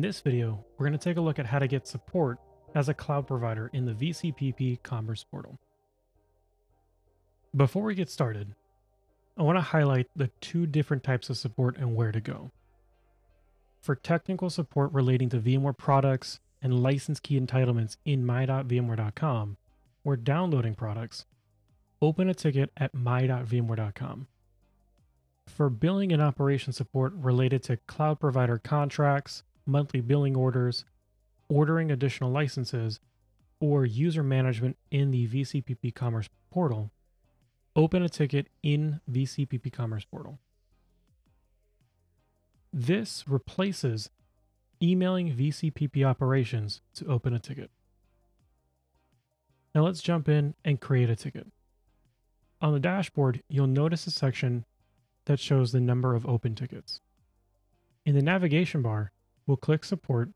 this video, we're going to take a look at how to get support as a cloud provider in the VCPP Commerce Portal. Before we get started, I want to highlight the two different types of support and where to go. For technical support relating to VMware products and license key entitlements in my.vmware.com, or downloading products, open a ticket at my.vmware.com. For billing and operation support related to cloud provider contracts, monthly billing orders, ordering additional licenses, or user management in the VCPP Commerce portal, open a ticket in VCPP Commerce portal. This replaces emailing VCPP operations to open a ticket. Now let's jump in and create a ticket. On the dashboard, you'll notice a section that shows the number of open tickets. In the navigation bar, we'll click support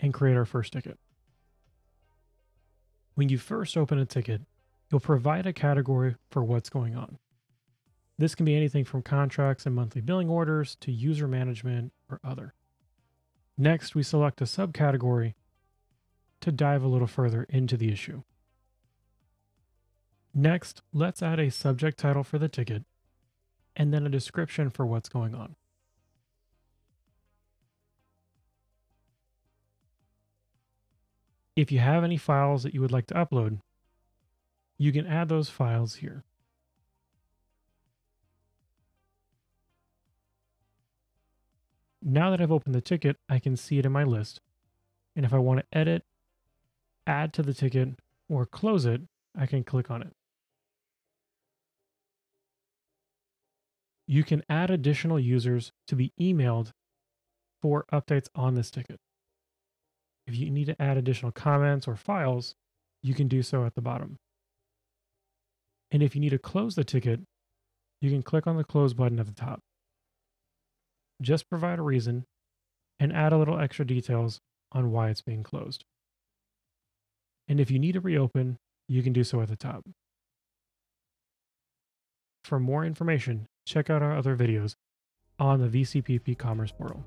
and create our first ticket. When you first open a ticket, you'll provide a category for what's going on. This can be anything from contracts and monthly billing orders to user management or other. Next, we select a subcategory to dive a little further into the issue. Next, let's add a subject title for the ticket and then a description for what's going on. If you have any files that you would like to upload, you can add those files here. Now that I've opened the ticket, I can see it in my list. And if I want to edit, add to the ticket, or close it, I can click on it. You can add additional users to be emailed for updates on this ticket. If you need to add additional comments or files, you can do so at the bottom. And if you need to close the ticket, you can click on the close button at the top. Just provide a reason and add a little extra details on why it's being closed. And if you need to reopen, you can do so at the top. For more information, check out our other videos on the VCPP Commerce Portal.